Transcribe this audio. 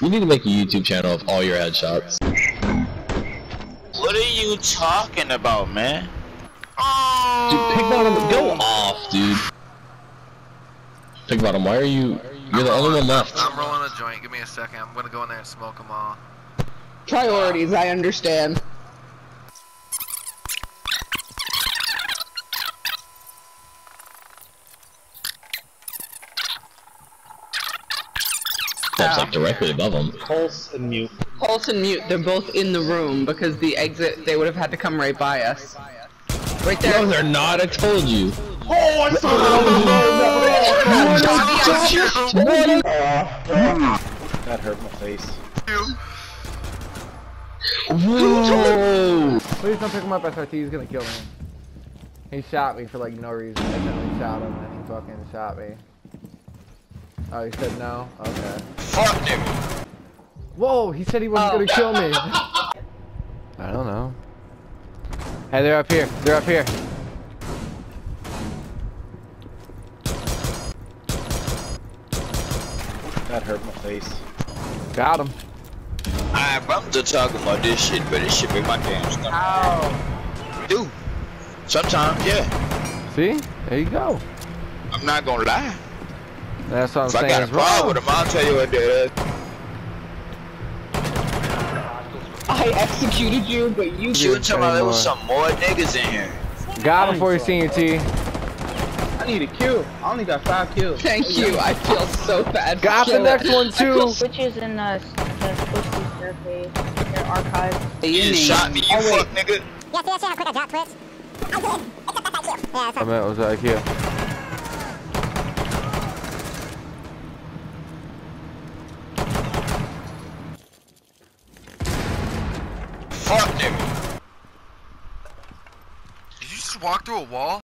You need to make a YouTube channel of all your headshots. What are you talking about, man? Dude, Oh, pick bottom, go off, dude. Pick bottom, why are you? You're the only one left. I'm rolling a joint. Give me a second. I'm gonna go in there and smoke them all. Priorities, I understand. That's like ah. directly above them. Pulse and mute. Pulse and mute, they're both in the room because the exit, they would have had to come right by us. Right there. No, they're not. I told you. Oh, I saw that hurt my face. Whoa! Please don't pick him up, SRT. He's gonna kill me. He shot me for like no reason. I definitely shot him and he fucking shot me. Oh, he said no? Okay. fuck nigga. Whoa, he said he wasn't Oh. gonna kill me. I don't know. Hey, they're up here. They're up here. That hurt my face. Got him. Alright, bro, I'm just talking about this shit, but it should be my damn stomach. Ow. Do. Sometimes, yeah. See? There you go. I'm not gonna lie. That's what I'm If I got a problem wrong. with him, I'll tell you what that is. I executed you, but you You were talking about there was some more niggas in here. Got him before you seen your T. I need a kill. I only got five kills. Thank you. I feel so bad. for Got the killing- next one too. Switches in uh, the, the twisty surface, their archives. You You just mean- shot me, you Oh, fuck nigga. Yeah, see that shit how quick I drop twitch? I did. Except that's IQ. Yeah, I meant it was like Fuck. Did you just walk through a wall?